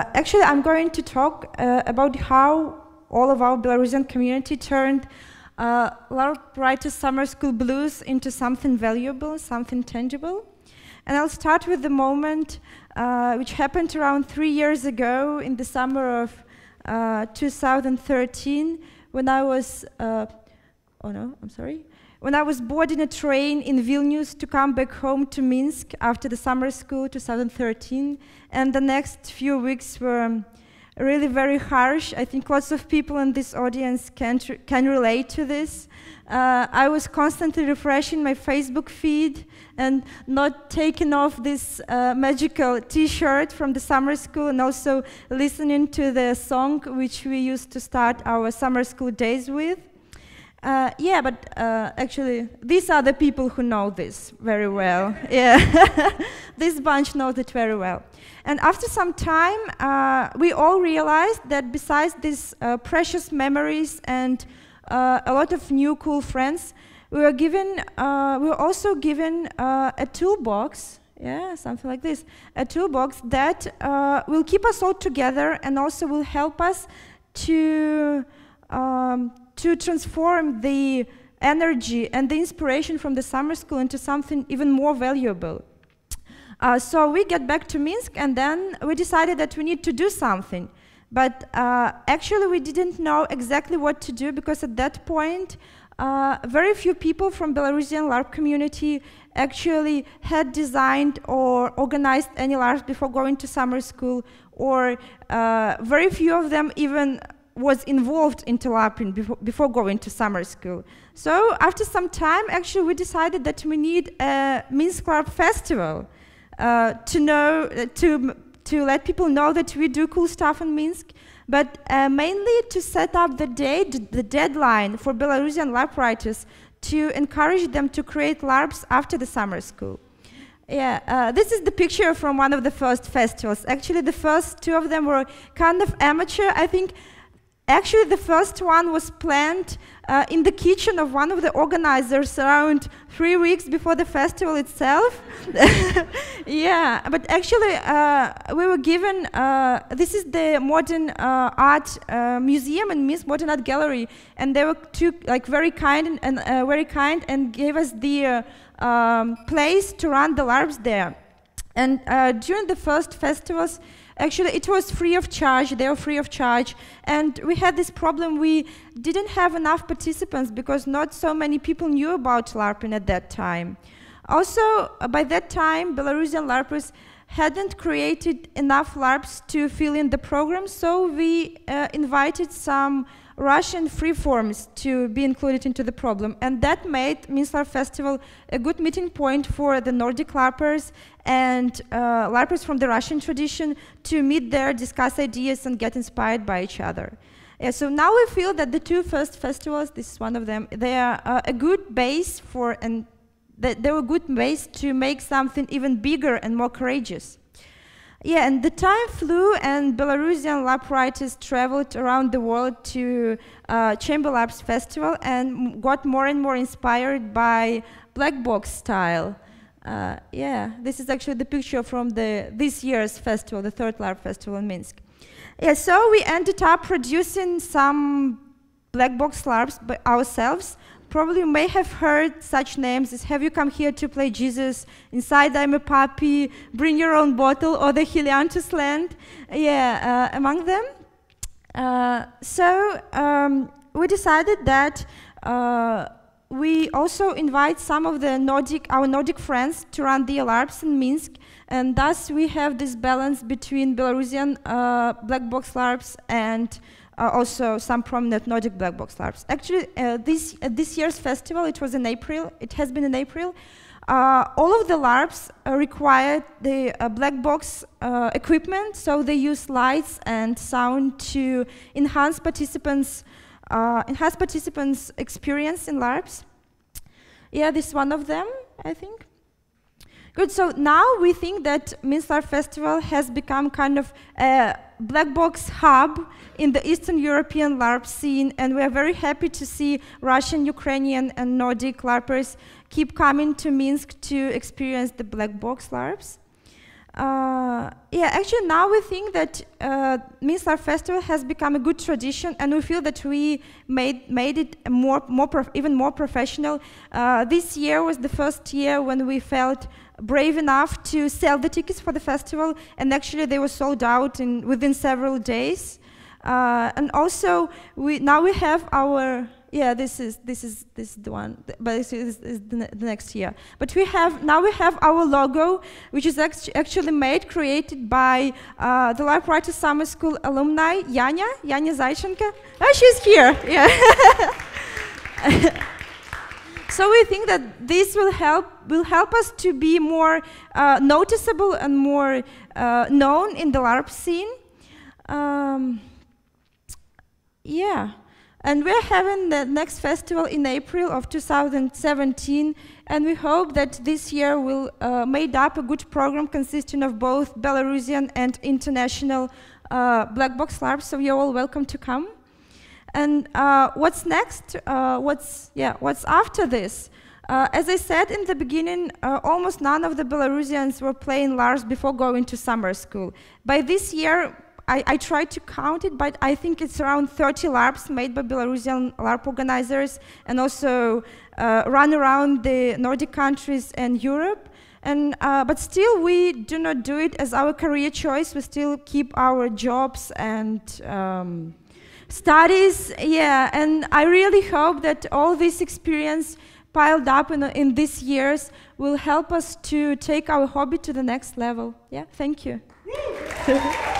Uh, actually, I'm going to talk uh, about how all of our Belarusian community turned uh, LARP Writers Summer School Blues into something valuable, something tangible. And I'll start with the moment uh, which happened around three years ago in the summer of uh, 2013 when I was, uh, oh no, I'm sorry, when I was boarding a train in Vilnius to come back home to Minsk after the summer school 2013. And the next few weeks were really very harsh. I think lots of people in this audience can, can relate to this. Uh, I was constantly refreshing my Facebook feed and not taking off this uh, magical t-shirt from the summer school and also listening to the song which we used to start our summer school days with. Uh, yeah, but uh, actually, these are the people who know this very well. yeah, this bunch knows it very well. And after some time, uh, we all realized that besides these uh, precious memories and uh, a lot of new cool friends, we were given, uh, we were also given a toolbox. Yeah, something like this. A toolbox that will keep us all together and also will help us to um, to transform the energy and the inspiration from the summer school into something even more valuable. Uh, so we get back to Minsk and then we decided that we need to do something. But uh, actually we didn't know exactly what to do because at that point uh, very few people from Belarusian LARP community actually had designed or organized any LARPs before going to summer school or uh, very few of them even was involved in LARPing before, before going to summer school. So after some time, actually, we decided that we need a Minsk LARP festival uh, to know, to, to let people know that we do cool stuff in Minsk, but uh, mainly to set up the date, the deadline for Belarusian LARP writers to encourage them to create LARPs after the summer school. Yeah, uh, this is the picture from one of the first festivals. Actually, the first two of them were kind of amateur. I think Actually, the first one was planned uh, in the kitchen of one of the organizers around three weeks before the festival itself. yeah, but actually, uh, we were given uh, this is the modern uh, art uh, museum and Minsk Modern Art Gallery, and they were too, like very kind and, and uh, very kind and gave us the um, place to run the LARPs there. And during the first festivals, Actually, it was free of charge, they were free of charge. And we had this problem, we didn't have enough participants because not so many people knew about LARPing at that time. Also, uh, by that time, Belarusian LARPers hadn't created enough LARPs to fill in the program, so we uh, invited some Russian freeforms to be included into the problem. And that made Minsk LARP Festival a good meeting point for the Nordic LARPers and uh, LARPers from the Russian tradition to meet there, discuss ideas, and get inspired by each other. Yeah, so now we feel that the two first festivals, this is one of them, they are uh, a good base for, and they were good base to make something even bigger and more courageous. Yeah, and the time flew, and Belarusian LARP writers traveled around the world to uh, Chamber LARPs Festival and got more and more inspired by black box style. Uh, yeah, this is actually the picture from the this year's festival, the third LARP festival in Minsk. Yeah, so we ended up producing some black box LARPs by ourselves, Probably you may have heard such names as Have You Come Here to Play Jesus, Inside I'm a Puppy, Bring Your Own Bottle, or The Helianthus Land. Yeah, uh, among them. Uh, so um, we decided that uh, we also invite some of the Nordic, our Nordic friends to run the LARPs in Minsk, and thus we have this balance between Belarusian uh, black box LARPs and uh, also some prominent Nordic black box LARPs. Actually, uh, this, uh, this year's festival, it was in April, it has been in April, uh, all of the LARPs uh, required the uh, black box equipment, so they use lights and sound to enhance participants' enhance participants' experience in LARPs. Yeah, this is one of them, I think. Good, so now we think that Minsk LARP Festival has become kind of a black box hub in the Eastern European LARP scene, and we are very happy to see Russian, Ukrainian, and Nordic LARPers keep coming to Minsk to experience the black box LARPs. Uh, yeah, actually now we think that uh, Minsk Festival has become a good tradition, and we feel that we made made it more more even more professional. Uh, this year was the first year when we felt brave enough to sell the tickets for the festival, and actually they were sold out in within several days. Uh, and also, we now we have our yeah, this is this is this is the one, but this is, is the, the, next year. But we have now we have our logo, which is actually made created by uh, the LARP Writers Summer School alumni Yanya Yanya Zaichenko. Oh, she's here. Yeah. so we think that this will help will help us to be more uh, noticeable and more uh, known in the LARP scene. Um, yeah. And we're having the next festival in April of 2017, and we hope that this year we'll uh, made up a good program consisting of both Belarusian and international uh, black box LARPs, so you're all welcome to come. And uh, what's next? Uh, what's, yeah, what's after this? Uh, as I said in the beginning, uh, almost none of the Belarusians were playing LARPs before going to summer school. By this year, I, I, tried to count it, but I think it's around 30 LARPs made by Belarusian LARP organizers and also uh, run around the Nordic countries and Europe. And, uh, but still, we do not do it as our career choice. We still keep our jobs and um, studies. Yeah, and I really hope that all this experience piled up in, in these years will help us to take our hobby to the next level. Yeah, thank you.